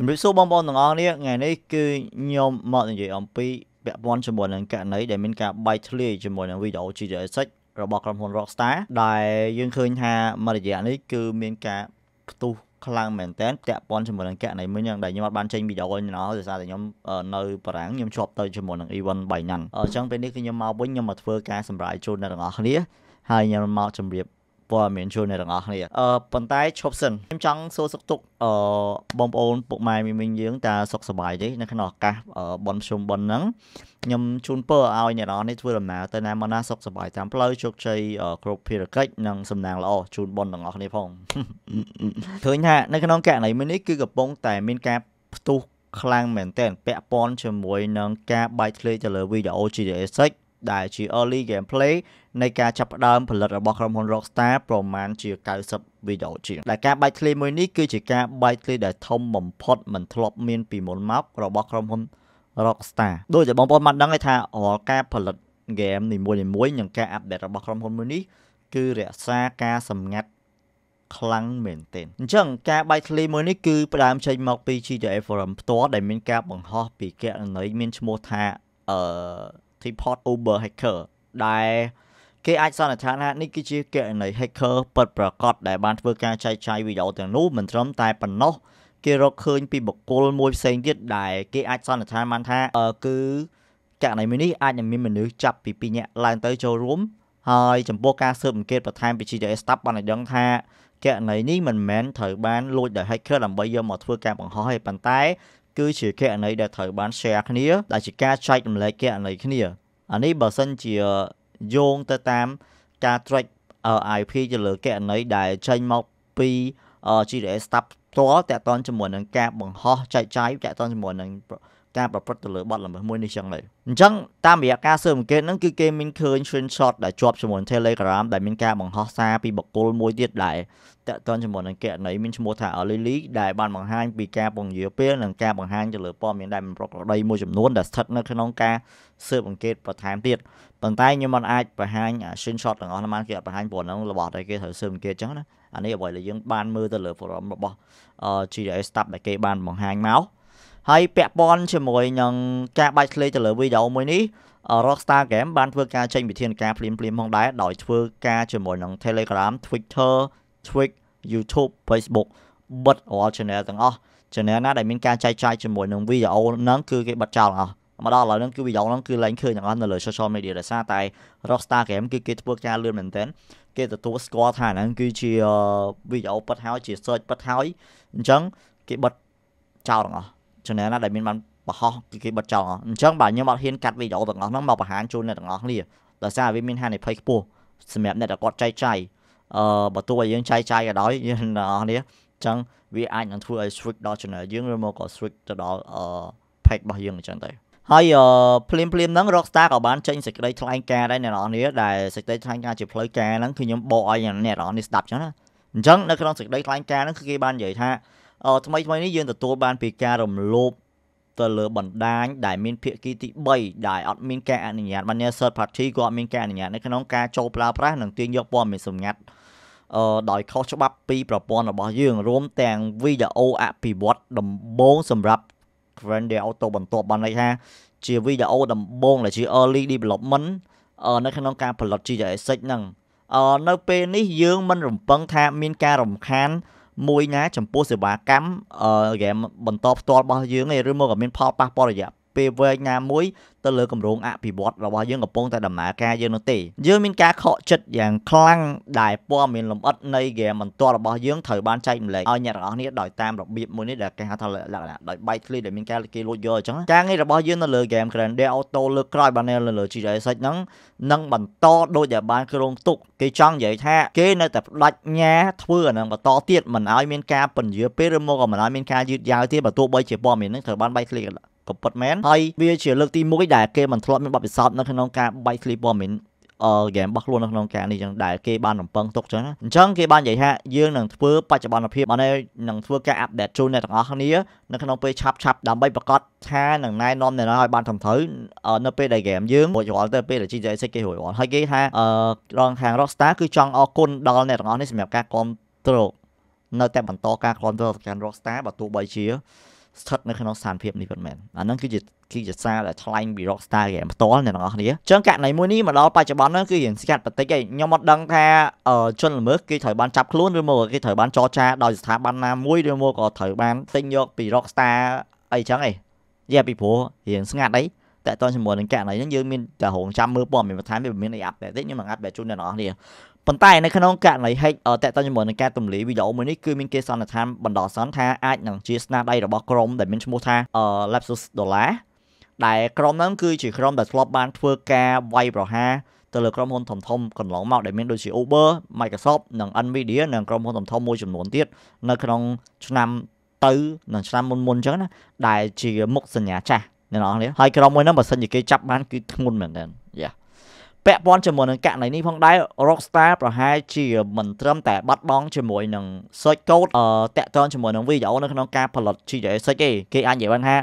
ជំរាបសួរបងប្អូនទាំងអស់គ្នាថ្ងៃនេះគឺខ្ញុំមកនិយាយអំពីពាក់ព័ន្ធជាមួយនឹងករណីដែលមានការបែកធ្លាយជាមួយនឹងវីដេអូ GTA 6របស់ក្រុមហ៊ុន Rockstar ដែលយើងឃើញថាមួយរយៈនេះគឺមានការផ្ទុះខ្លាំងមែនតើពាក់ព័ន្ធជាមួយនឹងករណីមួយយ៉ាងដែលខ្ញុំអត់បានចេញវីដេអូនេះណោះដោយសារតែខ្ញុំនៅបារាំងខ្ញុំជាប់ទៅជាមួយនឹង event បៃណាន់អញ្ចឹងពេលនេះគឺខ្ញុំមកវិញខ្ញុំមកធ្វើការសម្រាយជូនអ្នកទាំងអស់គ្នាហើយខ្ញុំមកជម្រាប ព័ត៌មានជូនអ្នកទាំងអស់គ្នាអឺប៉ុន្តែឈប់សិនខ្ញុំចង់សួរសុខទុក្ខអឺបងប្អូនពុកម៉ែមីមីងយើងតើសុខសប្បាយទេនៅក្នុងឱកាសបន់ជុំបន់ហ្នឹងខ្ញុំជូនពរឲ្យអ្នកនរនេះធ្វើដំណើរទៅណាមកណាសុខសប្បាយតាមផ្លូវជោគជ័យគ្រប់ភារកិច្ចនិងសំណាងល្អជូនបន់ទាំងអស់គ្នាផងឃើញថានៅក្នុងករណីមួយនេះគឺកំពុងតែមានការផ្ទុះខ្លាំងមែនទែនពាក់ព័ន្ធជាមួយនឹងការបែកធ្លាយទៅលើវីដេអូ GTA 6 ដែលជា early gameplay នៃការចាប់ផ្ដើមផលិតរបស់ក្រុមហ៊ុន Rockstar ប្រមាណជា90វីដេអូជាងដែលការបែកធ្លាយមួយនេះគឺជាការបែកធ្លាយដែលធំបំផុតមិនធ្លាប់មានពីមុនមករបស់ក្រុមហ៊ុន Rockstar ដូចជាបងប្អូនបានដឹងថារាល់ការផលិត game នីមួយៗនិងការអាប់ដេតរបស់ក្រុមហ៊ុនមួយនេះគឺរក្សាការសម្ងាត់ខ្លាំងមែនទែនអញ្ចឹងការបែកធ្លាយមួយនេះគឺផ្ដើមចេញមកពី GTA Forum ផ្ទាល់ដែលមានការបង្ហោះពីគណនីមានឈ្មោះថាអឺ Teapot Uber Hacker ដែលគេអាចសន្និដ្ឋានថានេះគឺជាគណនី hacker ពិតប្រាកដដែលបានធ្វើការចែកចាយវីដេអូទាំងនោះមិនត្រឹមតែប៉ុណ្ណោះគេរកឃើញពីបុគ្គលមួយផ្សេងទៀតដែលគេអាចសន្និដ្ឋានបានថាគឺករណីមួយនេះអាចនឹងមានមនុស្សចាប់ពី2នាក់ឡើងទៅចូលរួមហើយចំពោះការស៊ើបអង្កេតបន្ថែមពី GTA Staff បានឲ្យដឹងថាករណីនេះមិនមែនត្រូវបានលួចដោយ hacker ដើម្បីយកមកធ្វើការបង្ហោះទេប៉ុន្តែ គឺជាករណីដែលត្រូវបាន share គ្នាដែលជាការចែករំលែកករណីគ្នាអានេះបើសិនជាយោងទៅតាមការ track IP ទៅលើករណីដែលចេញមកពី GTA Staff ផ្ទាល់តាក់ទងជាមួយនឹងការបង្ហោះចែកចាយតាក់ទងជាមួយនឹង ការប្រព្រឹត្តទៅលើបទល្មើសមួយនេះចឹងទៅអញ្ចឹងតាមរយៈការស៊ើបអង្កេតហ្នឹងគឺគេមានឃើញ screenshot ដែលជាប់ជាមួយ Telegram ដែលមានការបង្ហោះសារពីបុគ្គលមួយទៀតដែលតាក់ទងជាមួយនឹងករណីមានឈ្មោះថា Lily ដែលបានបង្ហាញពីការពង្រាពេលនិងការបង្ហាញទៅលើព័ត៌មានដែលមិនប្រក្រតីមួយចំនួនដែលស្ថិតនៅក្នុងការស៊ើបអង្កេតបន្ថែមទៀតប៉ុន្តែខ្ញុំមិនអាចបង្ហាញ screenshot ទាំងអស់ហ្នឹងបានគេអត់បង្ហាញព្រោះហ្នឹងរបស់តែគេត្រូវស៊ើបអង្កេតចឹងណាអានេះអ្វីដែលយើងបានមើលទៅលើ forum របស់ GDA staff ដែលគេបានបង្ហាញមក ហើយពាក់ព័ន្ធជាមួយនឹងការបាច់ធ្លាយទៅលើវីដេអូមួយនេះ Rockstar Game បានធ្វើការចេញវិធានការភ្លាមៗផងដែរដោយធ្វើការជាមួយនឹង Telegram Twitter Twitch YouTube Facebook បិទរាល់ channel ទាំងអស់ channel ណាដែលមានការចែកចាយជាមួយនឹងវីដេអូហ្នឹងគឺគេបិទចោលអស់មកដល់ឥឡូវហ្នឹងគឺវីដេអូហ្នឹងគឺឡើងឃើញទាំងអស់នៅលើ social media ដោយសារតែ Rockstar Game គឺគេធ្វើការលឿនមែនទែនគេទទួលស្គាល់ថាហ្នឹងគឺជាវីដេអូពិតហើយជា search ពិតហើយអញ្ចឹងគេបិទចោលទាំងអស់ channel ណាដែលមានបានបរហោះគឺគេបិទចោលអញ្ចឹងបាទខ្ញុំអត់ហ៊ានកាត់វីដេអូទាំងអស់ហ្នឹងមកបង្ហាញជូនអ្នកទាំងអស់គ្នាដោយសារវាមានហានិភ័យខ្ពស់សម្រាប់អ្នកដែលគាត់ចែកចាយអឺបើទោះឲ្យយើងចែកចាយក៏ដោយយើងអ្នកនរគ្នាអញ្ចឹងវាអាចនឹងធ្វើឲ្យ switch ដល់ channel យើងឬមកក៏ switch ទៅដល់អឺ page របស់យើងអញ្ចឹងទៅហើយភ្លាមភ្លាមហ្នឹង Rockstar ក៏បានចេញសេចក្តីថ្លែងការណ៍ដែរអ្នកនរគ្នាដែលសេចក្តីថ្លែងការណ៍ជាផ្លូវការហ្នឹងគឺខ្ញុំបកឲ្យអ្នកនរគ្នាស្ដាប់អញ្ចឹងណាអញ្ចឹងនៅក្នុងសេចក្តីថ្លែងការណ៍ហ្នឹងគឺគេបាននិយាយថា ថ្មីថ្មីនេះយើងទទួលបានពីការរំលោភទៅលើបណ្ដាញដែលមានភាគីទី3ដែលអត់មានការអនុញ្ញាតបាន third party ក៏អត់មានការអនុញ្ញាតនៅក្នុងការចូលប្រើប្រាស់និងទាញយកព័ត៌មានសម្ងាត់អឺដោយខុសច្បាប់ពីប្រព័ន្ធរបស់យើងរួមទាំងវីដេអូអភិវឌ្ឍដំបូងសម្រាប់ Grand Theft Auto បន្ទាប់បានន័យថាជាវីដេអូដំបូងដែលជា early development នៅក្នុងការផលិត GTA 6ហ្នឹងអឺនៅពេលនេះយើងមិនរំពឹងថាមានការរំខាន មួយណាចំពោះសេវាកម្មអឺហ្គេមបន្តផ្ទាល់របស់យើងឯឬមកក៏មានផលប៉ះពាល់រយៈ ពេលវែងណាមួយទៅលើគម្រោងអភិវឌ្ឍរបស់យើងកំពុងតែដំណើរការយើងនោះទេយើងមានការខកចិត្តយ៉ាងខ្លាំងដែលព័ត៌មានលម្អិតនៃហ្គេមបន្ទាល់របស់យើងត្រូវបានចែកម្លែកឲ្យអ្នកទាំងអស់គ្នាដោយតាមរបៀបមួយនេះដែលគេហៅថាលក្ខណៈដោយបែកធ្លាយដែលមានការគេលួចយកអញ្ចឹងការងាររបស់យើងនៅលើហ្គេម Grand Theft Auto លើកក្រោយបាននៅលើ GTA 6ហ្នឹងនឹងបន្តដូចដែលបានគ្រោងទុកគេចង់និយាយថាគេនៅតែផ្ដាច់ញ៉ាធ្វើអានឹងបន្តទៀតមិនឲ្យមានការពន្យាពេលឬមកក៏មិនឲ្យមានការយឺតយ៉ាវទៀតបើទោះបីជាព័ត៌មានហ្នឹងត្រូវបានបែកធ្លាយ ក៏ពិតមែនហើយវាជាលើកទី1ដែលគេមិនធ្លាប់មានបទពិសោធន៍នៅក្នុងការបែកធ្លាយព័ត៌មានអឺហ្គេមរបស់ខ្លួននៅក្នុងការនេះចឹងដែលគេបានរំពឹងទុកចឹងអញ្ចឹងគេបាននិយាយថាយើងនឹងធ្វើបច្ចុប្បន្នភាពបាននឹងធ្វើការអាប់ដេតជូនអ្នកទាំងអស់គ្នានៅក្នុងពេលឆាប់ឆាប់ដើម្បីប្រកាសថានឹងណែនាំអ្នកឲ្យបានត្រឹមត្រូវនៅពេលដែលហ្គេមយើងរួចរាល់ទៅពេលដែល GTA 6គេរួចរាល់ហើយគេថាអឺរងខាង Rockstar គឺចង់អរគុណដល់អ្នកទាំងអស់នេះសម្រាប់ការគ្រប់គ្រងនៅតែបន្តការគ្រប់គ្រងទៅកាន់ Rockstar បើទោះបីជា ស្ថិតនៅក្នុងស្ថានភាពនេះពិតមែនអាហ្នឹងគឺជាគឺជាសារដែលថ្លែងពី Rockstar Game ផ្ទាល់អ្នកទាំងអស់គ្នាអញ្ចឹងករណីមួយនេះមកដល់បច្ចុប្បន្នហ្នឹងគឺរៀងស្កាត់បន្តិចឯងខ្ញុំអត់ដឹងថាជនល្មើសគេត្រូវបានចាប់ខ្លួនឬមកគេត្រូវបានចរចាដោយស្ថាប័នណាមួយឬមកក៏ត្រូវបានទិញយកពី Rockstar អីចឹងឯងយ៉ាពីព្រោះរៀងស្ងាត់អី តើតើជាមួយនឹងករណីហ្នឹងយើងមានតែរងចាំមើលព័ត៌មានបន្ថែមវាមានអីអាប់ដេតតិចខ្ញុំនឹងអាប់ដេតជូនអ្នកនរគ្នាប៉ុន្តែនៅក្នុងករណី hack តើតើជាមួយនឹងការទម្លាយវីដេអូមួយនេះគឺមានគេសន្និដ្ឋានបណ្ដោះអាសន្នថាអាចនឹងជាស្នាដៃរបស់ក្រុមដែលមានឈ្មោះថា Lapsus Dollar ដែលក្រុមហ្នឹងគឺជាក្រុមដែលធ្លាប់បានធ្វើការវាយប្រហារទៅលើក្រុមហ៊ុនធំធំកន្លងមកដែលមានដូចជា Uber, Microsoft និង Nvidia និងក្រុមហ៊ុនធំធំមួយចំនួនទៀតនៅក្នុងឆ្នាំទៅនិងឆ្នាំមុនមុនអញ្ចឹងណាដែលជាមុខសញ្ញាចាស់ អ្នកនរគ្នាហើយក្រុមមួយហ្នឹងបើសិនជាគេចាប់បានគឺធ្ងន់មែនទែនយ៉ាពាក់ព័ន្ធជាមួយនឹងករណីនេះផងដែរ Rockstar ប្រហែលជាមិនត្រឹមតែបាត់បង់ជាមួយនឹង source code អឺតាក់ទងជាមួយនឹងវីដេអូនៅក្នុងការផលិត GTA 6ទេគេអាចនិយាយបានថា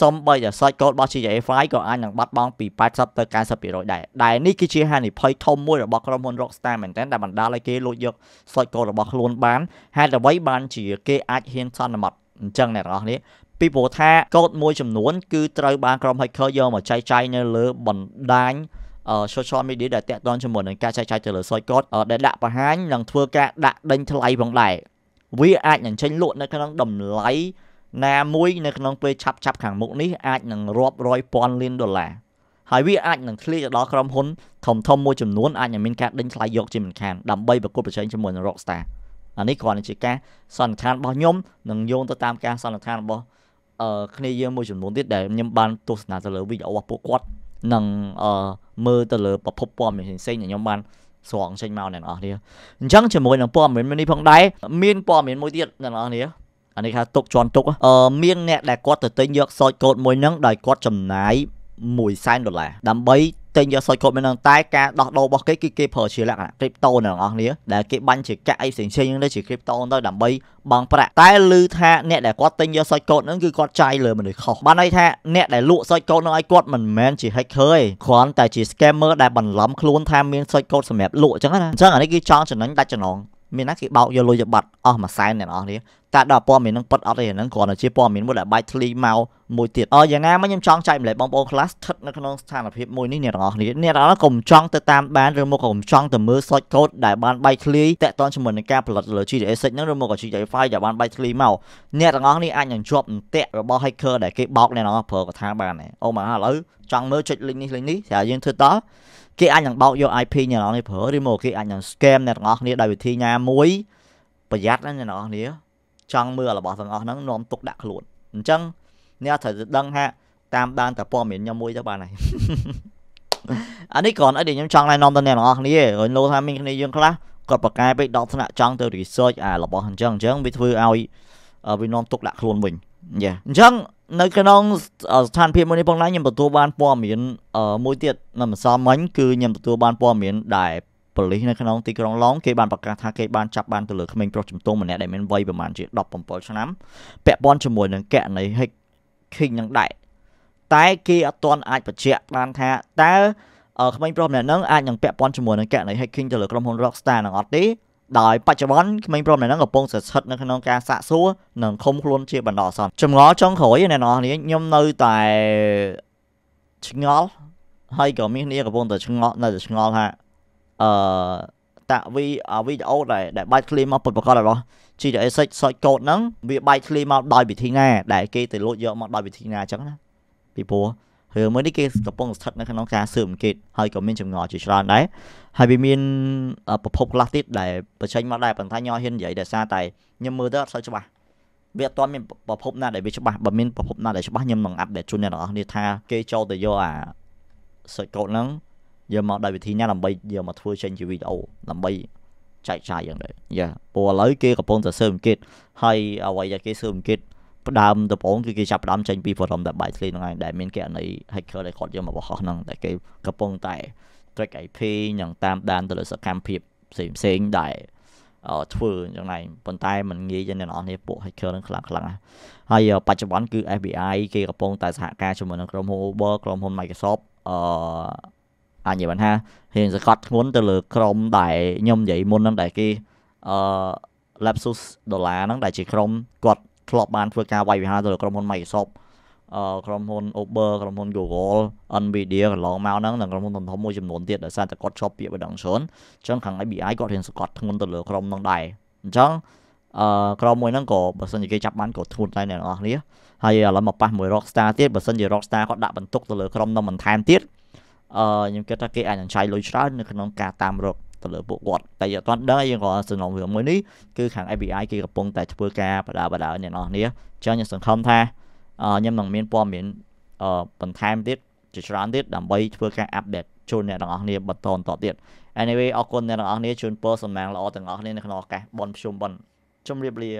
សំបីតែ source code របស់ GTA 5ក៏អាចនឹងបាត់បង់ពី80ទៅ90%ដែរដែលនេះគឺជាហានិភ័យធំមួយរបស់ក្រុមហ៊ុន Rockstar មែនទែនដែលបណ្ដាលឲ្យគេលួចយក source code របស់ខ្លួនបានហេតុអ្វីបានជាគេអាចហ៊ានសន្មត់អញ្ចឹងអ្នកនរគ្នា ពីព្រោះថាកូដមួយចំនួនគឺត្រូវបានក្រុម hacker យកមកចែកចាយនៅលើបណ្ដាញ social media ដែលតាក់ទងជាមួយនឹងការចែកចាយទៅលើ source code ដែលដាក់បង្ហាញនិងធ្វើការដាក់ដេញថ្លៃផងដែរវាអាចនឹងចេញលក់នៅក្នុងតម្លៃណាមួយនៅក្នុងពេលឆាប់ឆាប់ខាងមុខនេះអាចនឹងរាប់រយពាន់លានដុល្លារហើយវាអាចនឹងធ្លាក់ទៅដល់ក្រុមហ៊ុនធំធំមួយចំនួនអាចនឹងមានការដេញថ្លៃយកជាមិនខានដើម្បីប្រកួតប្រជែងជាមួយនឹង Rockstar អានេះគ្រាន់តែជាការសន្និដ្ឋានរបស់ខ្ញុំនិងយោងទៅតាមការសន្និដ្ឋានរបស់ អឺគ្នាយើងមួយចំនួនទៀតដែលខ្ញុំបានទស្សនាទៅលើវីដេអូរបស់ពួកគាត់និងអឺមើលទៅលើប្រភពព័ត៌មានផ្សេងៗដែលខ្ញុំបានស្រង់ចេញមកអ្នកនរគ្នាអញ្ចឹងជាមួយនឹងព័ត៌មាននេះផងដែរមានព័ត៌មានមួយទៀតអ្នកនរគ្នាអានេះថាទុកជន់ទុកអឺមានអ្នកដែលគាត់ទៅទិញយកសោចកូដមួយហ្នឹងដោយគាត់ចំណាយ1សែនដុល្លារដើម្បី ទិញយកសុយកូដមួយនឹងតែការដោះដូររបស់គេគឺគេប្រើជាលក្ខណៈ crypto អ្នកនរគ្នាដែលគេបាញ់ជាកាក់អីផ្សេងៗហ្នឹងទៅជា crypto ទៅដើម្បីបង់ប្រាក់តែឮថាអ្នកដែលគាត់ទិញយកសុយកូដហ្នឹងគឺគាត់ចាយលើមនុស្សខុសបានន័យថាអ្នកដែលលក់សុយកូដហ្នឹងឲ្យគាត់មិនមែនជា hacker ទេគ្រាន់តែជា scammer ដែលបន្លំខ្លួនថាមានសុយកូដសម្រាប់លក់អញ្ចឹងណាអញ្ចឹងអានេះគឺចង់ចំណេញដាច់ចំណងមានណាគេបោកយកលុយទៅបាត់អស់មួយសែនអ្នកនរគ្នា តែដល់ព័ត៌មាននឹងពិតអត់ទេហ្នឹងគ្រាន់តែជាព័ត៌មានមួយដែលបែកធ្លីមកមួយទៀតអឺយ៉ាងណាមកខ្ញុំចង់ចែកម្លែកបងប្អូនខ្លះស្ថិតនៅក្នុងស្ថានភាពមួយនេះអ្នកទាំងអស់គ្នាអ្នកទាំងអស់កុំចង់ទៅតាមបានឬមកកុំចង់ទៅមើល source code ដែលបានបែកធ្លាយតាក់ទងជាមួយនឹងការផលិតលើ GTA 6ហ្នឹងឬមកក៏ GTA 5ដែលបានបែកធ្លាយមកអ្នកទាំងអស់នេះអាចនឹងជាប់អន្ទាក់របស់ hacker ដែលគេបោកអ្នកទាំងអស់ប្រើកថាបានដែរអូមកឥឡូវចង់មើលចុច link នេះ link នេះស្រាប់យើងធ្វើតគេអាចនឹងបោកយក IP អ្នកទាំងអស់នេះប្រើឬមកគេអាចនឹង scam អ្នកទាំងអស់គ្នាដោយវិធីណាមួយប្រយ័ត្នណាអ្នកទាំងអស់គ្នា ចង់មើលរបស់ទាំងអស់ហ្នឹងនាំទុកដាក់ខ្លួនអញ្ចឹងអ្នកត្រូវទៅដឹងថាតាមដានតែព័ត៌មានខ្ញុំមួយទៅបានហើយអានេះគ្រាន់តែខ្ញុំចង់ណែនាំទៅអ្នកទាំងអស់គ្នារញលោថាមានគ្នាយើងខ្លះគាត់ប្រកែពេកដល់ថ្នាក់ចង់ទៅ research អារបស់អញ្ចឹងអញ្ចឹងវាធ្វើឲ្យវានាំទុកដាក់ខ្លួនវិញយ៉ាអញ្ចឹងនៅក្នុងស្ថានភាពមួយនេះផងដែរខ្ញុំទទួលបានព័ត៌មានមួយទៀតនៅម្សិលមិញគឺខ្ញុំទទួលបានព័ត៌មានដែល ប៉ូលីសនៅក្នុងទីក្រុងឡុងគេបានប្រកាសថាគេបានចាប់បានទៅលើក្មេងប្រុសជំទង់ម្នាក់ដែលមានវ័យប្រមាណជា17ឆ្នាំពាក់ព័ន្ធជាមួយនឹងករណី hacking នឹងដែរតែគេអត់ទាន់អាចបញ្ជាក់បានថាតើក្មេងប្រុសម្នាក់ហ្នឹងអាចនឹងពាក់ព័ន្ធជាមួយនឹងករណី hacking ទៅលើក្រុមហ៊ុន Rockstar នឹងអត់ទេដោយបច្ចុប្បន្នក្មេងប្រុសម្នាក់ហ្នឹងកំពុងស្ថិតនៅក្នុងការសាកសួរនិងឃុំខ្លួនជាបណ្ដោះអាសន្នចម្ងល់ចុងក្រោយអ្នកនរនេះខ្ញុំនៅតែឆ្ងល់ហើយក៏មានគ្នាកំពុងតែឆ្ងល់នៅតែឆ្ងល់ថា អឺតាវីវីដេអូដែលដែលបាច់ឃ្លីមកពិតប្រាកដរបស់ GTA 6 source code ហ្នឹងវាបែកឃ្លីមកដោយវិធីណាដែលគេទៅលួចយកមកដោយវិធីណាអញ្ចឹងណាពីព្រោះរឿងមួយនេះគេកំពុងស្ថិតនៅក្នុងការស៊ើបអង្កេតហើយក៏មានចម្ងល់ជាច្រើនដែរហើយវាមានប្រភពខ្លះទៀតដែលបញ្ចេញមកដែរប៉ុន្តែញ៉ហ៊ាននិយាយដោយសារតែខ្ញុំមើលទៅអត់សូវច្បាស់វាអត់ទាន់មានប្រភពណាដែលវាច្បាស់បើមានប្រភពណាដែលច្បាស់ខ្ញុំនឹងអាប់ដេតជូនអ្នកនរគ្នាថាគេចូលទៅយកអា source code ហ្នឹង យកមកដោយវិធីណាដើម្បីយកមកធ្វើចេញជាវីដេអូដើម្បីចែកចាយយ៉ាងដែរយ៉ាព្រោះឥឡូវគេកំពុងតែស៊ើបអង្កេតហើយអ្វីដែលគេស៊ើបអង្កេតផ្ដើមដំបូងគឺគេចាប់ផ្ដើមចេញពី forum ដែលបាយធ្លីហ្នឹងឯងដែលមានករណី hacker ដែលគាត់យកមកបោះហ្នឹងតែគេកំពុងតែ track IP និងតាមដានទៅលើសកម្មភាពផ្សេងផ្សេងដែលធ្វើអញ្ចឹងឯងប៉ុន្តែมันងាយទេអ្នកនរនេះពួក hacker នឹងខ្លាំងខ្លាំងហើយបច្ចុប្បន្នគឺ FBI គេកំពុងតែសហការជាមួយនឹងក្រុមហ៊ុន Uber ក្រុមហ៊ុន Microsoft អឺ អាចនិយាយបានថារៀងសកត់ធ្ងន់ទៅលើក្រុមដែលខ្ញុំនិយាយមុនហ្នឹងដែលគេអឺ Lapsus ដុល្លារហ្នឹងដែលជាក្រុមគាត់ធ្លាប់បានធ្វើការវាយវិហារទៅលើក្រុមហ៊ុន Microsoft អឺក្រុមហ៊ុន Uber ក្រុមហ៊ុន Google Nvidia កន្លងមកហ្នឹងនិងក្រុមហ៊ុនធំៗមួយចំនួនទៀតដោយសារតែគាត់ជាប់ពាក្យបណ្ដឹងច្រើនអញ្ចឹងខាង FBI គាត់រៀនសង្កត់ធ្ងន់ទៅលើក្រុមហ្នឹងដែរអញ្ចឹងអឺក្រុមមួយហ្នឹងក៏បើសិនជាគេចាប់បានក៏ធ្ងន់ដែរអ្នកនរគ្នាហើយឥឡូវមកប៉ះមួយ Rockstar ទៀតបើសិនជា Rockstar គាត់ដាក់បន្ទុកទៅលើក្រុមហ្នឹងបន្ថែមទៀត អឺខ្ញុំគិតថាគេអាចនឹងចាយលុយច្រើននៅក្នុងការតាមរកទៅលើពួកគាត់តែយើងអត់ទាន់ដឹងយើងក៏សំណុំរឿងមួយនេះគឺខាង FBI គេកំពុងតែធ្វើការបដាបដាអ្នកនរគ្នាអញ្ចឹងខ្ញុំសង្ឃឹមថាខ្ញុំនឹងមានព័ត៌មានអឺបន្ថែមទៀតជាច្រើនទៀតដើម្បីធ្វើការអាប់ដេតជូនអ្នកទាំងអស់គ្នាបន្តបន្តទៀត Anyway អរគុណអ្នកទាំងអស់គ្នាជូនពរសំណាងល្អទាំងអស់គ្នានៅក្នុងឱកាសបុណ្យភ្ជុំបិណ្ឌជម្រាបលា